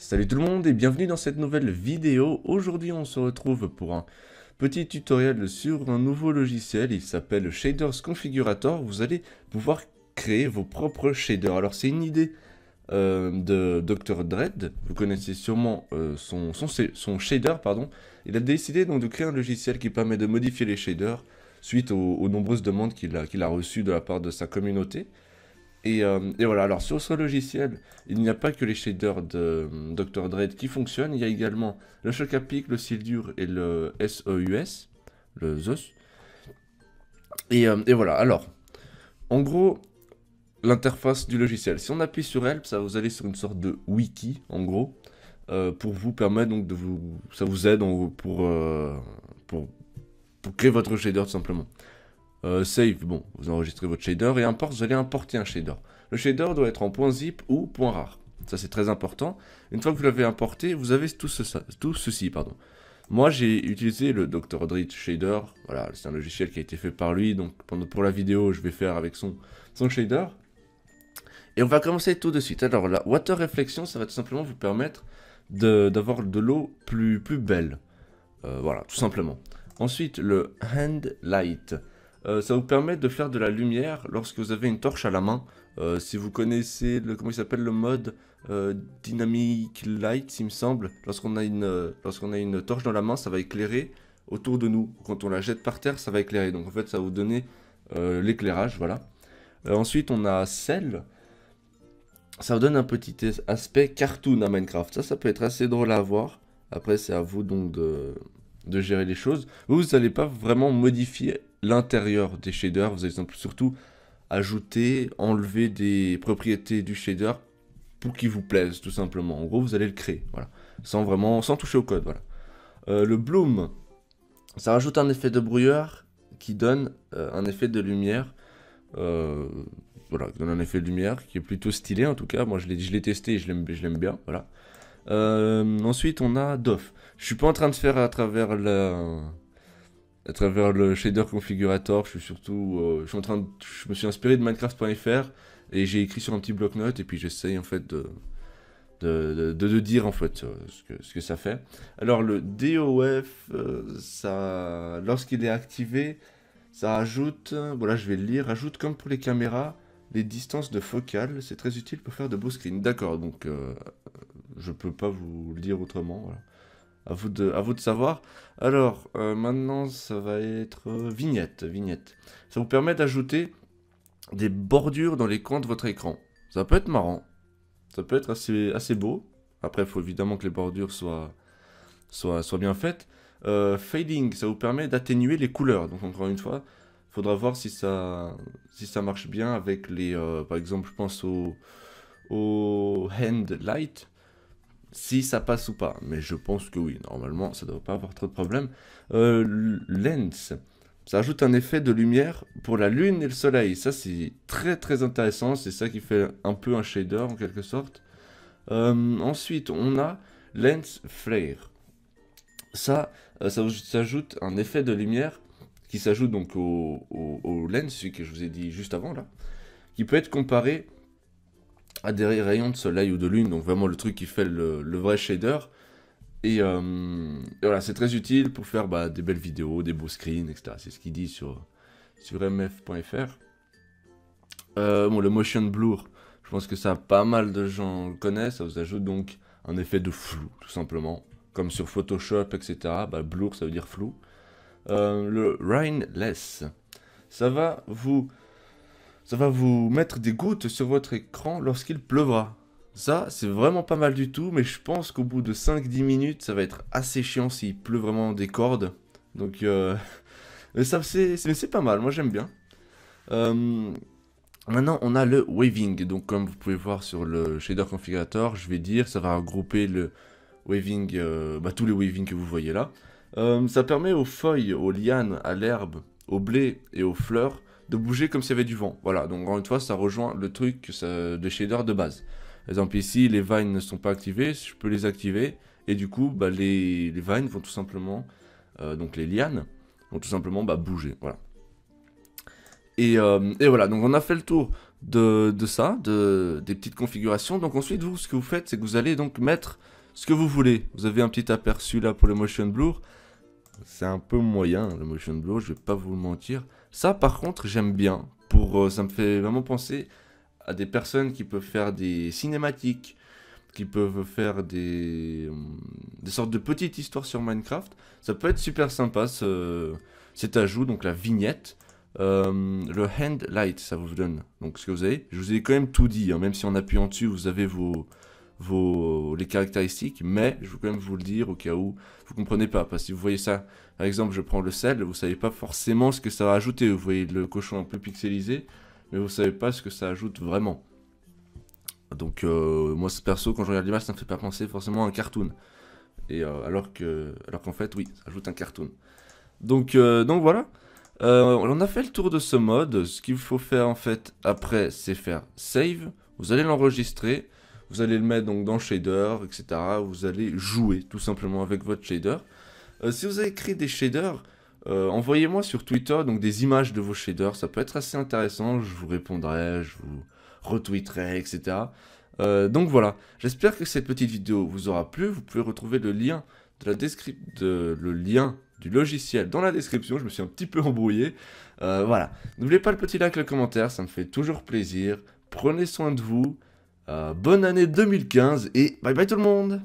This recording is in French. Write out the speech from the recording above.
Salut tout le monde et bienvenue dans cette nouvelle vidéo. Aujourd'hui on se retrouve pour un petit tutoriel sur un nouveau logiciel. Il s'appelle Shaders Configurator. Vous allez pouvoir créer vos propres shaders. Alors c'est une idée euh, de Dr. Dread. Vous connaissez sûrement euh, son, shader. pardon. Il a décidé donc de créer un logiciel qui permet de modifier les shaders suite aux, nombreuses demandes qu'il a reçues de la part de sa communauté. Euh, et, voilà, alors sur ce logiciel, il n'y a pas que les shaders de euh, Dr. Dread qui fonctionnent, il y a également le Chocapic, le Sildur et le SEUS, le ZOS. Et, euh, et voilà, alors, en gros, l'interface du logiciel. Si on appuie sur Help, ça vous allez sur une sorte de wiki, en gros, pour vous permettre donc de vous... Ça vous aide pour, pour créer votre shader tout simplement. Euh, save, bon, vous enregistrez votre shader et import, vous allez importer un shader. Le shader doit être en .zip ou .rar. Ça c'est très important. Une fois que vous l'avez importé, vous avez tout, tout ceci. Pardon. Moi j'ai utilisé le Dr. Drit Shader. Voilà, c'est un logiciel qui a été fait par lui. Donc pour la vidéo, je vais faire avec son, son shader. Et on va commencer tout de suite. Alors la Water Reflection, ça va tout simplement vous permettre d'avoir de, l'eau plus, plus belle. Euh, voilà, tout simplement. Ensuite, le Hand Light. Euh, ça vous permet de faire de la lumière lorsque vous avez une torche à la main. Euh, si vous connaissez le comment il s'appelle le mode euh, Dynamic Light, il me semble, lorsqu'on a une a une torche dans la main, ça va éclairer autour de nous. Quand on la jette par terre, ça va éclairer. Donc en fait, ça va vous donner l'éclairage, voilà. ensuite, on a Cell. Ça vous donne un petit aspect cartoon à Minecraft. Ça, ça peut être assez drôle à voir. Après, c'est à vous donc de, de gérer les choses. Vous, n'allez pas vraiment modifier l'intérieur des shaders. Vous allez surtout ajouter, enlever des propriétés du shader pour qu'il vous plaise, tout simplement. En gros, vous allez le créer, voilà. Sans vraiment, sans toucher au code, voilà. Euh, le bloom, ça rajoute un effet de brouillard qui donne euh, un effet de lumière. Euh, voilà, qui donne un effet de lumière qui est plutôt stylé en tout cas. Moi, je l'ai testé et je l'aime bien, voilà. Ensuite, on a DOF. Je suis pas en train de faire à travers la à travers le shader configurator, je suis surtout, euh, je suis en train je me suis inspiré de Minecraft.fr et j'ai écrit sur un petit bloc-notes et puis j'essaye en fait de de, de, dire en fait euh, ce que, ça fait. Alors le DOF, euh, ça, lorsqu'il est activé, ça ajoute, voilà je vais le lire, ajoute comme pour les caméras les distances de focale, c'est très utile pour faire de beaux screens. D'accord, donc je peux pas vous le dire autrement. Voilà à vous de, à vous de savoir. Alors, euh, maintenant, ça va être euh, vignette, vignette. Ça vous permet d'ajouter des bordures dans les coins de votre écran. Ça peut être marrant. Ça peut être assez, assez beau. Après, il faut évidemment que les bordures soient, soient, soient bien faites. Euh, fading, ça vous permet d'atténuer les couleurs. Donc, encore une fois, il faudra voir si ça, si ça marche bien avec les... par exemple, je pense au, au hand light si ça passe ou pas. Mais je pense que oui, normalement, ça ne doit pas avoir trop de problèmes. Euh, lens, ça ajoute un effet de lumière pour la lune et le soleil. Ça, c'est très très intéressant. C'est ça qui fait un peu un shader en quelque sorte. Euh, ensuite, on a lens flare. Ça, euh, ça s'ajoute un effet de lumière qui s'ajoute donc au, au lens, celui que je vous ai dit juste avant là, qui peut être comparé à des rayons de soleil ou de lune, donc vraiment le truc qui fait le, vrai shader. Euh, et, voilà, c'est très utile pour faire bah, des belles vidéos, des beaux screens, etc. C'est ce qu'il dit sur, sur mf.fr. Euh, bon, le motion blur, je pense que ça, pas mal de gens le connaissent. Ça vous ajoute donc un effet de flou, tout simplement. Comme sur Photoshop, etc. Bah, blur, ça veut dire flou. Euh, le rainless, ça va vous ça va vous mettre des gouttes sur votre écran lorsqu'il pleuvra. Ça, c'est vraiment pas mal du tout, mais je pense qu'au bout de 5-10 minutes, ça va être assez chiant s'il pleut vraiment des cordes. Donc, euh... mais ça, c'est pas mal, moi j'aime bien. Euh, maintenant, on a le waving. Donc, comme vous pouvez voir sur le shader configurator, je vais dire, ça va regrouper le waving, euh, bah, tous les waving que vous voyez là. Ça permet aux feuilles, aux lianes, à l'herbe, au blé et aux fleurs de bouger comme s'il y avait du vent. Voilà, donc encore une fois, ça rejoint le truc de shader de base. Par exemple, ici, les vines ne sont pas activées, je peux les activer, et du coup, bah, les, vines vont tout simplement, euh, donc les lianes, vont tout simplement bah, bouger. Voilà. Et, euh, et, voilà, donc on a fait le tour de, ça, de, des petites configurations. Donc ensuite, vous, ce que vous faites, c'est que vous allez donc mettre ce que vous voulez. Vous avez un petit aperçu là pour le motion blur. C'est un peu moyen le motion blur, je vais pas vous mentir. Ça, par contre, j'aime bien. Pour, euh, ça me fait vraiment penser à des personnes qui peuvent faire des cinématiques, qui peuvent faire des, des sortes de petites histoires sur Minecraft. Ça peut être super sympa ce, cet ajout, donc la vignette. Euh, le hand light, ça vous donne. Donc ce que vous avez, je vous ai quand même tout dit, hein. même si en appuyant dessus, vous avez vos, les caractéristiques, mais je veux quand même vous le dire au cas où vous comprenez pas. Parce que si vous voyez ça, par exemple, je prends le sel, vous savez pas forcément ce que ça va ajouter. Vous voyez le cochon un peu pixelisé, mais vous savez pas ce que ça ajoute vraiment. Donc euh, moi, perso, quand je regarde l'image, ça me fait pas penser forcément à un cartoon. Et euh, alors que, alors qu'en fait, oui, ça ajoute un cartoon. Donc, donc voilà. Euh, on a fait le tour de ce mode. Ce qu'il faut faire en fait après, c'est faire save. Vous allez l'enregistrer. Vous allez le mettre donc dans shader, etc. Vous allez jouer tout simplement avec votre shader. Euh, si vous avez créé des shaders, euh, envoyez-moi sur Twitter donc des images de vos shaders. Ça peut être assez intéressant. Je vous répondrai, je vous retweeterai, etc. donc voilà. J'espère que cette petite vidéo vous aura plu. Vous pouvez retrouver le lien de la description, le lien du logiciel dans la description. Je me suis un petit peu embrouillé. Euh, voilà. N'oubliez pas le petit like, le commentaire, ça me fait toujours plaisir. Prenez soin de vous. Euh, bonne année 2015 et bye bye tout le monde